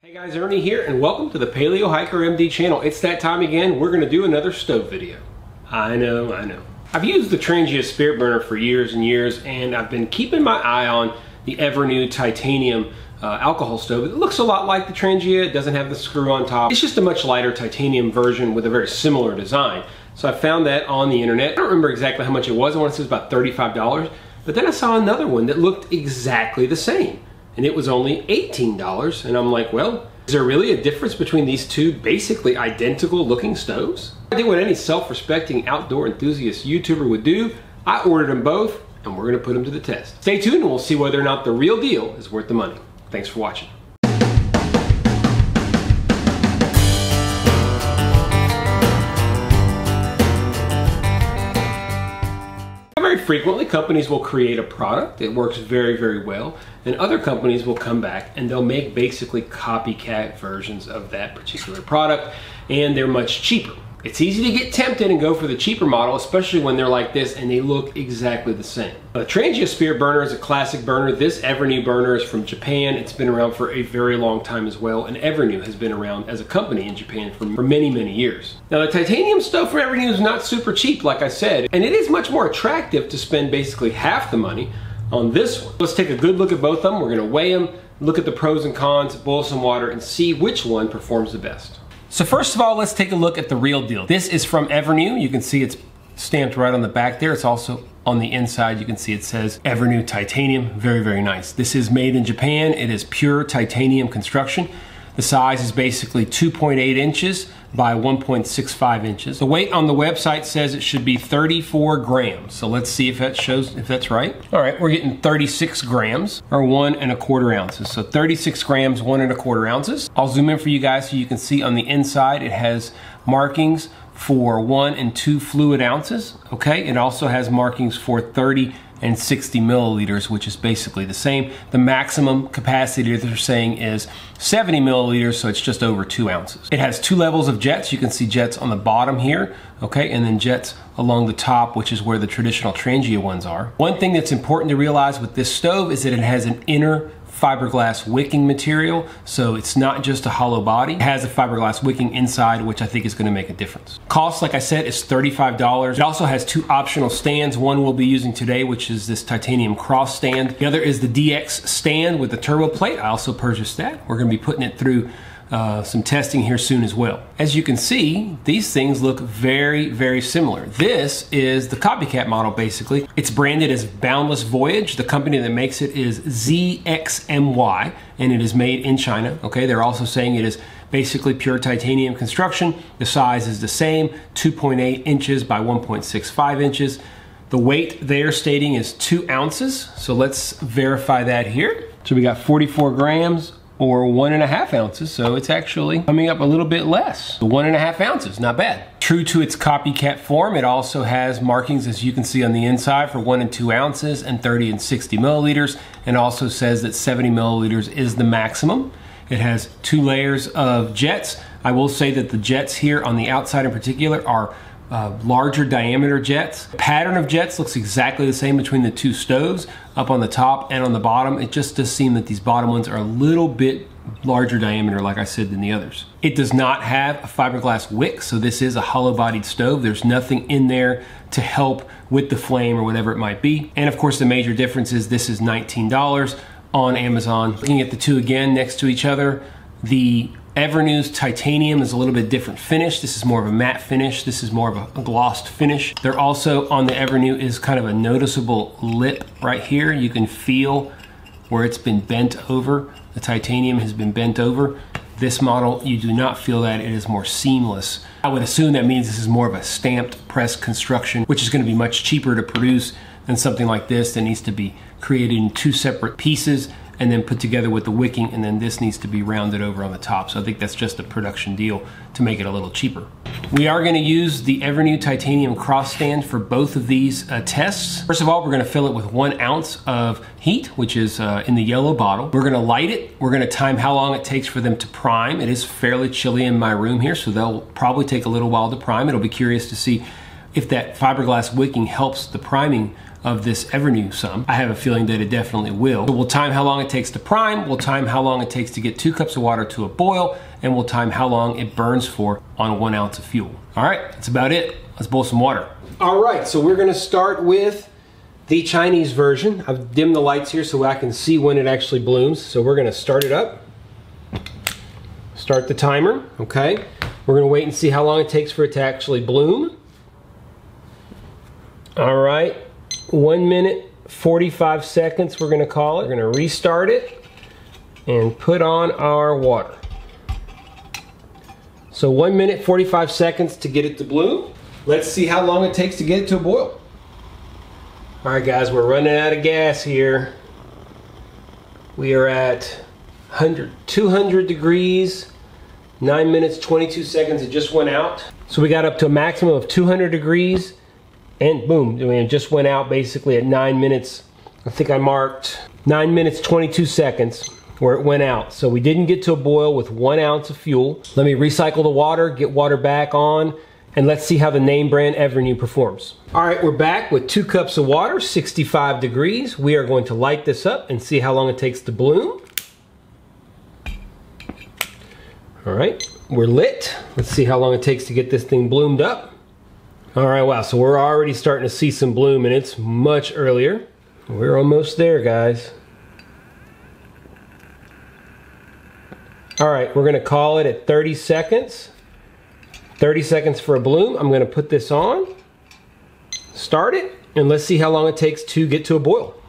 Hey guys, Ernie here and welcome to the Paleo Hiker MD channel. It's that time again, we're gonna do another stove video. I know, I know. I've used the Trangia Spirit Burner for years and years and I've been keeping my eye on the Evernew titanium uh, alcohol stove. It looks a lot like the Trangia, it doesn't have the screw on top. It's just a much lighter titanium version with a very similar design. So I found that on the internet. I don't remember exactly how much it was, I want to say it was about $35, but then I saw another one that looked exactly the same and it was only $18. And I'm like, well, is there really a difference between these two basically identical looking stoves? I did what any self-respecting outdoor enthusiast YouTuber would do. I ordered them both and we're gonna put them to the test. Stay tuned and we'll see whether or not the real deal is worth the money. Thanks for watching. Frequently, companies will create a product, that works very, very well, and other companies will come back and they'll make basically copycat versions of that particular product, and they're much cheaper. It's easy to get tempted and go for the cheaper model, especially when they're like this and they look exactly the same. The Trangia Spirit burner is a classic burner. This Evernew burner is from Japan. It's been around for a very long time as well, and Evernew has been around as a company in Japan for, for many, many years. Now, the titanium stuff from Evernew is not super cheap, like I said, and it is much more attractive to spend basically half the money on this one. Let's take a good look at both of them. We're gonna weigh them, look at the pros and cons, boil some water, and see which one performs the best. So first of all, let's take a look at the real deal. This is from Evernew. You can see it's stamped right on the back there. It's also on the inside. You can see it says Evernew Titanium. Very, very nice. This is made in Japan. It is pure titanium construction. The size is basically 2.8 inches by 1.65 inches. The weight on the website says it should be 34 grams. So let's see if that shows if that's right. All right, we're getting 36 grams or one and a quarter ounces. So 36 grams, one and a quarter ounces. I'll zoom in for you guys so you can see on the inside it has markings for one and two fluid ounces. Okay, it also has markings for 30 and 60 milliliters, which is basically the same. The maximum capacity they're saying is 70 milliliters, so it's just over two ounces. It has two levels of jets. You can see jets on the bottom here, okay, and then jets along the top, which is where the traditional Trangia ones are. One thing that's important to realize with this stove is that it has an inner fiberglass wicking material, so it's not just a hollow body. It has a fiberglass wicking inside, which I think is gonna make a difference. Cost, like I said, is $35. It also has two optional stands. One we'll be using today, which is this titanium cross stand. The other is the DX stand with the turbo plate. I also purchased that. We're gonna be putting it through uh, some testing here soon as well. As you can see, these things look very, very similar. This is the copycat model basically. It's branded as Boundless Voyage. The company that makes it is ZXMY and it is made in China. Okay, they're also saying it is basically pure titanium construction. The size is the same, 2.8 inches by 1.65 inches. The weight they're stating is two ounces. So let's verify that here. So we got 44 grams or one and a half ounces, so it's actually coming up a little bit less. One and a half ounces, not bad. True to its copycat form, it also has markings, as you can see on the inside, for one and two ounces and 30 and 60 milliliters, and also says that 70 milliliters is the maximum. It has two layers of jets. I will say that the jets here on the outside in particular are uh, larger diameter jets. Pattern of jets looks exactly the same between the two stoves, up on the top and on the bottom. It just does seem that these bottom ones are a little bit larger diameter, like I said, than the others. It does not have a fiberglass wick, so this is a hollow bodied stove. There's nothing in there to help with the flame or whatever it might be. And of course, the major difference is this is $19 on Amazon. Looking at the two again next to each other, the Evernew's titanium is a little bit different finish. This is more of a matte finish. This is more of a glossed finish. There also on the Evernew is kind of a noticeable lip right here. You can feel where it's been bent over. The titanium has been bent over. This model, you do not feel that. It is more seamless. I would assume that means this is more of a stamped press construction, which is gonna be much cheaper to produce than something like this that needs to be created in two separate pieces and then put together with the wicking and then this needs to be rounded over on the top. So I think that's just a production deal to make it a little cheaper. We are gonna use the Evernew titanium cross stand for both of these uh, tests. First of all, we're gonna fill it with one ounce of HEET, which is uh, in the yellow bottle. We're gonna light it. We're gonna time how long it takes for them to prime. It is fairly chilly in my room here, so they'll probably take a little while to prime. It'll be curious to see if that fiberglass wicking helps the priming of this Evernew sum. I have a feeling that it definitely will. So we'll time how long it takes to prime, we'll time how long it takes to get two cups of water to a boil, and we'll time how long it burns for on one ounce of fuel. All right, that's about it. Let's boil some water. All right, so we're gonna start with the Chinese version. I've dimmed the lights here so I can see when it actually blooms. So we're gonna start it up. Start the timer, okay? We're gonna wait and see how long it takes for it to actually bloom. All right, one minute, 45 seconds we're gonna call it. We're gonna restart it and put on our water. So one minute, 45 seconds to get it to bloom. Let's see how long it takes to get it to a boil. All right guys, we're running out of gas here. We are at 100, 200 degrees, 9 minutes, 22 seconds, it just went out. So we got up to a maximum of 200 degrees and boom, I mean, it just went out basically at 9 minutes. I think I marked 9 minutes, 22 seconds where it went out. So we didn't get to a boil with one ounce of fuel. Let me recycle the water, get water back on, and let's see how the name brand Evernew performs. All right, we're back with two cups of water, 65 degrees. We are going to light this up and see how long it takes to bloom. All right, we're lit. Let's see how long it takes to get this thing bloomed up. All right, wow, so we're already starting to see some bloom and it's much earlier. We're almost there, guys. All right, we're gonna call it at 30 seconds. 30 seconds for a bloom. I'm gonna put this on, start it, and let's see how long it takes to get to a boil.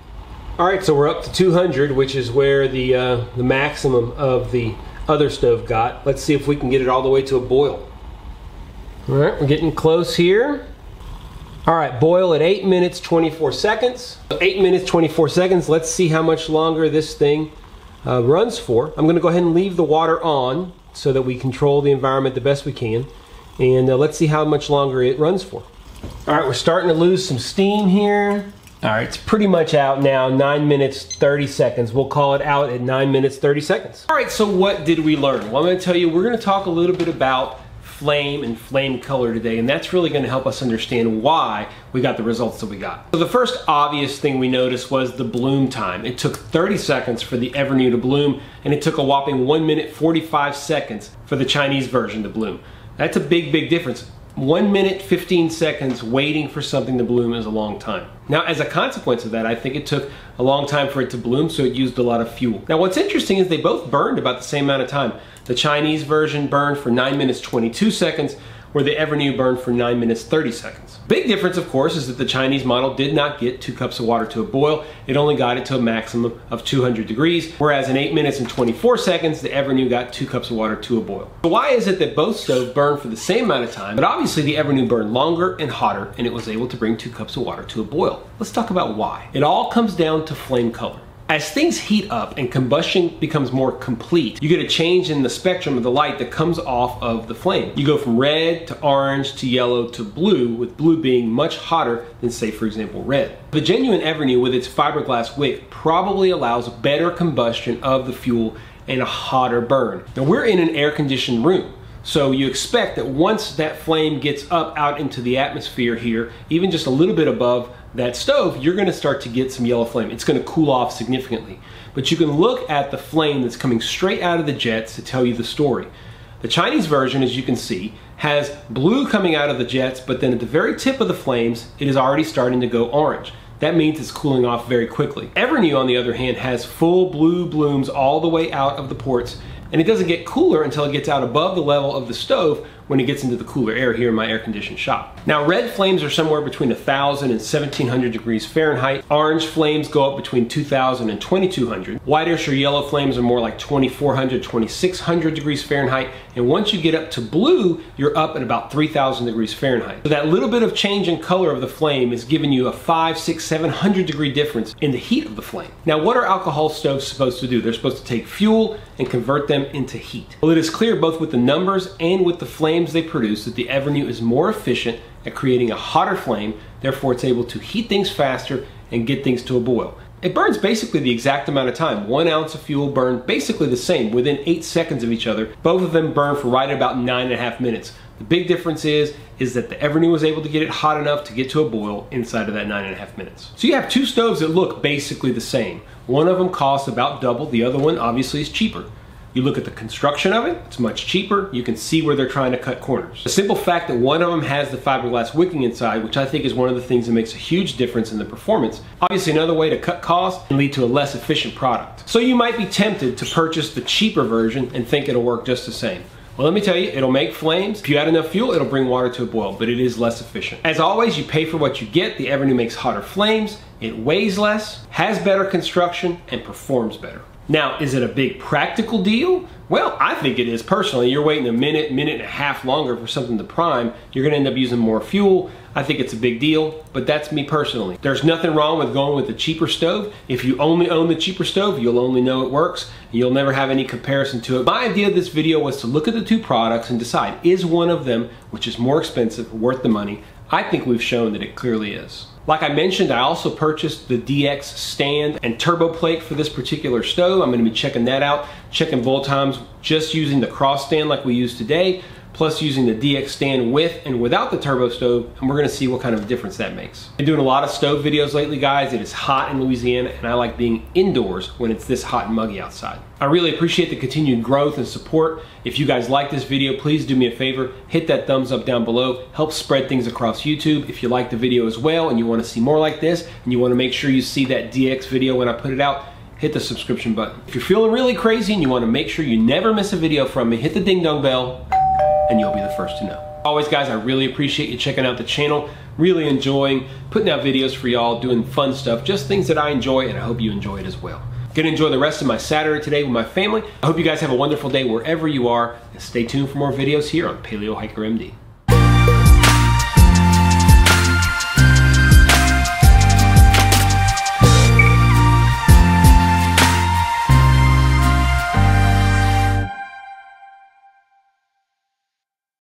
All right, so we're up to 200, which is where the, uh, the maximum of the other stove got. Let's see if we can get it all the way to a boil. All right, we're getting close here. All right, boil at 8 minutes 24 seconds. 8 minutes 24 seconds. Let's see how much longer this thing uh, runs for. I'm going to go ahead and leave the water on so that we control the environment the best we can. And uh, let's see how much longer it runs for. All right, we're starting to lose some steam here. All right, it's pretty much out now, 9 minutes 30 seconds. We'll call it out at 9 minutes 30 seconds. All right, so what did we learn? Well, I'm gonna tell you, we're gonna talk a little bit about flame and flame color today, and that's really gonna help us understand why we got the results that we got. So the first obvious thing we noticed was the bloom time. It took 30 seconds for the Evernew to bloom, and it took a whopping 1 minute 45 seconds for the Chinese version to bloom. That's a big, big difference. One minute, 15 seconds waiting for something to bloom is a long time. Now, as a consequence of that, I think it took a long time for it to bloom, so it used a lot of fuel. Now, what's interesting is they both burned about the same amount of time. The Chinese version burned for 9 minutes 22 seconds, where the Evernew burned for 9 minutes 30 seconds. Big difference, of course, is that the Chinese model did not get 2 cups of water to a boil. It only got it to a maximum of 200 degrees, whereas in 8 minutes and 24 seconds, the Evernew got 2 cups of water to a boil. So why is it that both stoves burn for the same amount of time, but obviously the Evernew burned longer and hotter, and it was able to bring 2 cups of water to a boil? Let's talk about why. It all comes down to flame color. As things heat up and combustion becomes more complete, you get a change in the spectrum of the light that comes off of the flame. You go from red to orange to yellow to blue, with blue being much hotter than say for example red. The genuine Evernew with its fiberglass wick probably allows better combustion of the fuel and a hotter burn. Now we're in an air conditioned room. So you expect that once that flame gets up out into the atmosphere here, even just a little bit above that stove, you're gonna start to get some yellow flame. It's gonna cool off significantly. But you can look at the flame that's coming straight out of the jets to tell you the story. The Chinese version, as you can see, has blue coming out of the jets, but then at the very tip of the flames, it is already starting to go orange. That means it's cooling off very quickly. Evernew, on the other hand, has full blue blooms all the way out of the ports, and it doesn't get cooler until it gets out above the level of the stove when it gets into the cooler air here in my air conditioned shop. Now red flames are somewhere between 1000 and 1700 degrees Fahrenheit. Orange flames go up between 2000 and 2200. Whitish or yellow flames are more like 2400, 2600 degrees Fahrenheit. And once you get up to blue, you're up at about 3000 degrees Fahrenheit. So that little bit of change in color of the flame is giving you a 5, 6, 700 degree difference in the heat of the flame. Now what are alcohol stoves supposed to do? They're supposed to take fuel and convert them into heat. Well it is clear both with the numbers and with the flames they produce that the Evernew is more efficient at creating a hotter flame, therefore it's able to heat things faster and get things to a boil. It burns basically the exact amount of time. One ounce of fuel burned basically the same within eight seconds of each other. Both of them burn for right about nine and a half minutes. The big difference is, is that the Evernew was able to get it hot enough to get to a boil inside of that nine and a half minutes. So you have two stoves that look basically the same. One of them costs about double, the other one obviously is cheaper. You look at the construction of it, it's much cheaper. You can see where they're trying to cut corners. The simple fact that one of them has the fiberglass wicking inside, which I think is one of the things that makes a huge difference in the performance. Obviously another way to cut costs and lead to a less efficient product. So you might be tempted to purchase the cheaper version and think it'll work just the same. Well, let me tell you, it'll make flames. If you add enough fuel, it'll bring water to a boil, but it is less efficient. As always, you pay for what you get. The Evernew makes hotter flames, it weighs less, has better construction, and performs better. Now, is it a big practical deal? Well, I think it is personally. You're waiting a minute, minute and a half longer for something to prime. You're gonna end up using more fuel. I think it's a big deal, but that's me personally. There's nothing wrong with going with the cheaper stove. If you only own the cheaper stove, you'll only know it works. You'll never have any comparison to it. My idea of this video was to look at the two products and decide, is one of them, which is more expensive, worth the money? I think we've shown that it clearly is. Like I mentioned, I also purchased the DX stand and turbo plate for this particular stove. I'm gonna be checking that out, checking bowl times, just using the cross stand like we use today, plus using the DX stand with and without the turbo stove, and we're gonna see what kind of difference that makes. Been doing a lot of stove videos lately, guys. It is hot in Louisiana, and I like being indoors when it's this hot and muggy outside. I really appreciate the continued growth and support. If you guys like this video, please do me a favor, hit that thumbs up down below, help spread things across YouTube. If you like the video as well and you wanna see more like this, and you wanna make sure you see that DX video when I put it out, hit the subscription button. If you're feeling really crazy and you wanna make sure you never miss a video from me, hit the ding dong bell, and you'll be the first to know. Always guys, I really appreciate you checking out the channel. Really enjoying putting out videos for y'all, doing fun stuff, just things that I enjoy and I hope you enjoy it as well. Gonna enjoy the rest of my Saturday today with my family. I hope you guys have a wonderful day wherever you are and stay tuned for more videos here on Paleo Hiker MD.